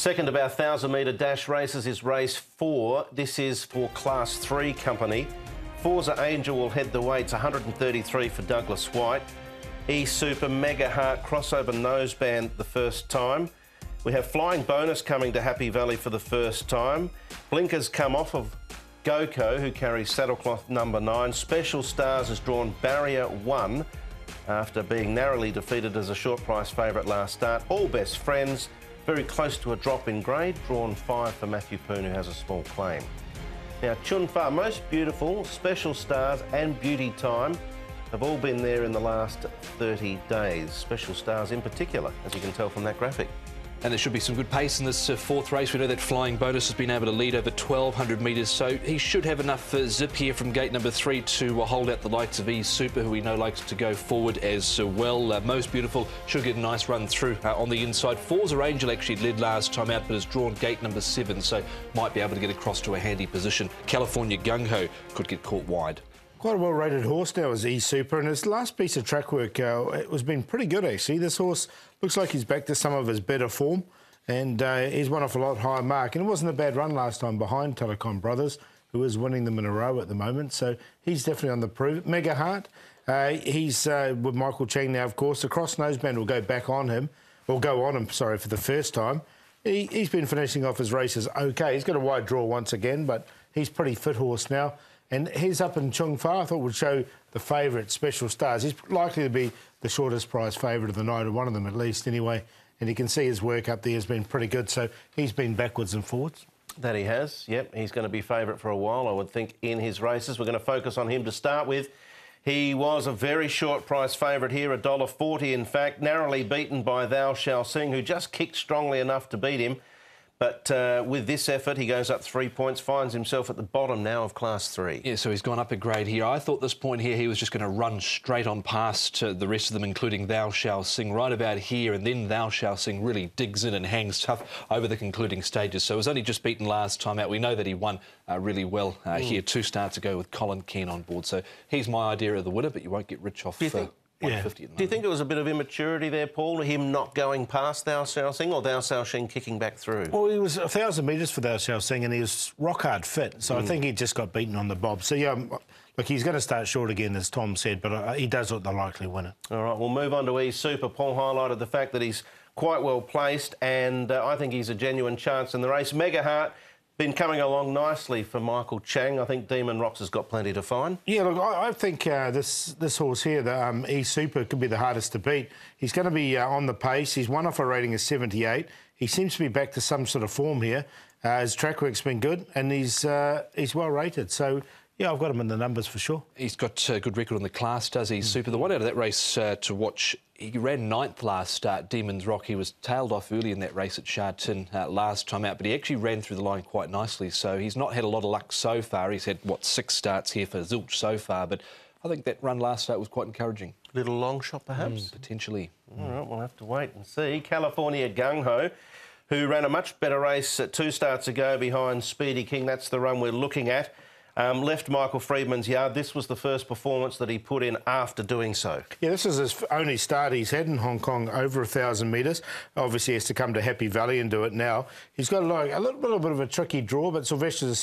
Second of our 1,000 metre dash races is race four. This is for Class 3 company. Forza Angel will head the way. weights 133 for Douglas Whyte. E Super Mega Heart crossover noseband the first time. We have Flying Bonus coming to Happy Valley for the first time. Blinkers come off of GoCo, who carries saddlecloth number nine. Special Stars has drawn Barrier one after being narrowly defeated as a short price favourite last start. All best friends, very close to a drop in grade, drawn five for Matthew Poon, who has a small claim. Now, Conghua, most beautiful, Special Stars and Beauty Time have all been there in the last 30 days. Special Stars in particular, as you can tell from that graphic. And there should be some good pace in this uh, fourth race. We know that Flying Bonus has been able to lead over 1,200 metres, so he should have enough uh, zip here from gate number three to uh, hold out the likes of E Super, who we know likes to go forward as uh, well. Uh, most beautiful should get a nice run through uh, on the inside. Forza Angel actually led last time out, but has drawn gate number seven, so might be able to get across to a handy position. California Gung Ho could get caught wide. Quite a well-rated horse now is E Super, and his last piece of track work uh, it was been pretty good actually. This horse looks like he's back to some of his better form, and uh, he's won off a lot higher mark. And it wasn't a bad run last time behind Telecom Brothers, who is winning them in a row at the moment. So he's definitely on the prove. Mega Heart, uh, he's uh, with Michael Chang now, of course. The cross noseband will go back on him, or go on him, sorry, for the first time. He, he's been finishing off his races okay. He's got a wide draw once again, but he's pretty fit horse now. And he's up in Conghua, I thought would show the favourite special stars. He's likely to be the shortest price favourite of the night, or one of them at least, anyway. And you can see his work up there has been pretty good. So he's been backwards and forwards. That he has, yep. He's going to be favourite for a while, I would think, in his races. We're going to focus on him to start with. He was a very short price favourite here, $1.40 in fact, narrowly beaten by Thou Shall Sing, who just kicked strongly enough to beat him. But uh, with this effort, he goes up three points, finds himself at the bottom now of Class 3. Yeah, so he's gone up a grade here. I thought this point here he was just going to run straight on past uh, the rest of them, including Thou Shall Sing, right about here, and then Thou Shall Sing really digs in and hangs tough over the concluding stages. So it was only just beaten last time out. We know that he won uh, really well uh, mm. here two starts ago with Colin Keane on board. So he's my idea of the winner, but you won't get rich off... Do you think, yeah. Do you think it was a bit of immaturity there, Paul, him not going past Thou Shall Sing or Thou Shall Sing kicking back through? Well, he was a thousand metres for Thou Shall Sing and he was rock hard fit, so mm. I think he just got beaten on the bob. So, yeah, look, he's going to start short again, as Tom said, but uh, he does look the likely winner. All right, we'll move on to E Super. Paul highlighted the fact that he's quite well placed and uh, I think he's a genuine chance in the race. Mega Heart been coming along nicely for Michael Chang. I think Demon Rocks has got plenty to find. Yeah, look, I, I think uh, this this horse here, the um, E Super, could be the hardest to beat. He's going to be uh, on the pace. He's one off a rating of 78. He seems to be back to some sort of form here. Uh, his track work's been good, and he's uh, he's well rated. So yeah, I've got him in the numbers for sure. He's got a good record on the class, does he? Mm. Super. The one out of that race uh, to watch, he ran ninth last start, Demons Rock. He was tailed off early in that race at Sha uh, last time out, but he actually ran through the line quite nicely. So he's not had a lot of luck so far. He's had, what, six starts here for Zilch so far, but I think that run last start was quite encouraging. Little long shot, perhaps? Mm, potentially. All right, we'll have to wait and see. California Gung Ho who ran a much better race at two starts ago behind Speedy King. That's the run we're looking at. Um, left Michael Freedman's yard. This was the first performance that he put in after doing so. Yeah, this is his only start he's had in Hong Kong over a thousand metres. Obviously, he has to come to Happy Valley and do it now. He's got like a little, little bit of a tricky draw, but Silvestre de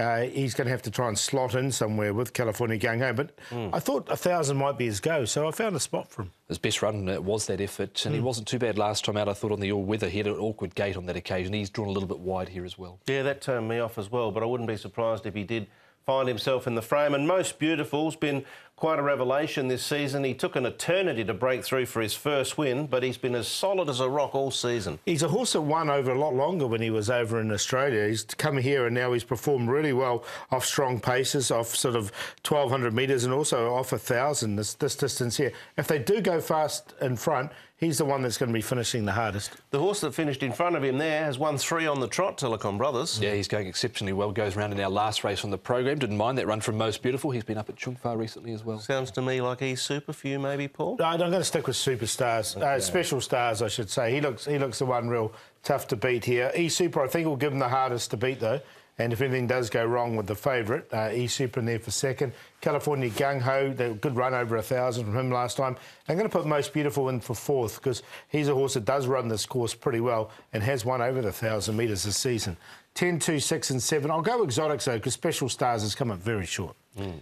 uh, he's going to have to try and slot in somewhere with California Gung Ho. But mm. I thought a thousand might be his go, so I found a spot for him. His best run uh, was that effort, and mm. he hmm. wasn't too bad last time out. I thought on the all weather, he had an awkward gate on that occasion. He's drawn a little bit wide here as well. Yeah, that turned me off as well, but I wouldn't be surprised if he did find himself in the frame. And Most Beautiful's been quite a revelation this season. He took an eternity to break through for his first win, but he's been as solid as a rock all season. He's a horse that won over a lot longer when he was over in Australia. He's come here and now he's performed really well off strong paces, off sort of 1,200 metres and also off a 1,000, this, this distance here. If they do go fast in front, he's the one that's going to be finishing the hardest. The horse that finished in front of him there has won three on the trot, Telecom Brothers. Yeah, he's going exceptionally well. Goes around in our last race on the program. Didn't mind that run from Most Beautiful. He's been up at Conghua recently as well. Sounds to me like he's super for you, maybe, Paul. No, I'm going to stick with superstars, uh, okay. uh, special stars, I should say. He looks, he looks the one real tough to beat here. E Super, I think, will give him the hardest to beat though. And if anything does go wrong with the favourite, uh, E Super in there for second. California Gung Ho, they good run over a thousand from him last time. I'm going to put Most Beautiful in for fourth because he's a horse that does run this course pretty well and has won over the thousand metres this season. 10, 2, 6, and 7. I'll go exotics though because Special Stars has come up very short. Mm.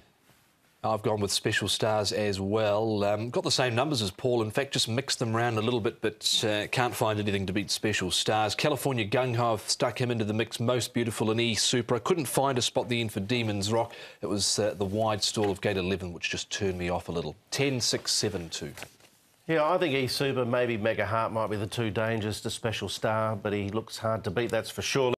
I've gone with special stars as well. Um, got the same numbers as Paul. In fact, just mixed them around a little bit, but uh, can't find anything to beat special stars. California Gung Ho, I've stuck him into the mix. Most beautiful in E Super. I couldn't find a spot the end for Demons Rock. It was uh, the wide stall of gate 11, which just turned me off a little. 10, 6, 7, 2. Yeah, I think E Super, maybe Mega Heart might be the two dangers to Special Star, but he looks hard to beat, that's for sure.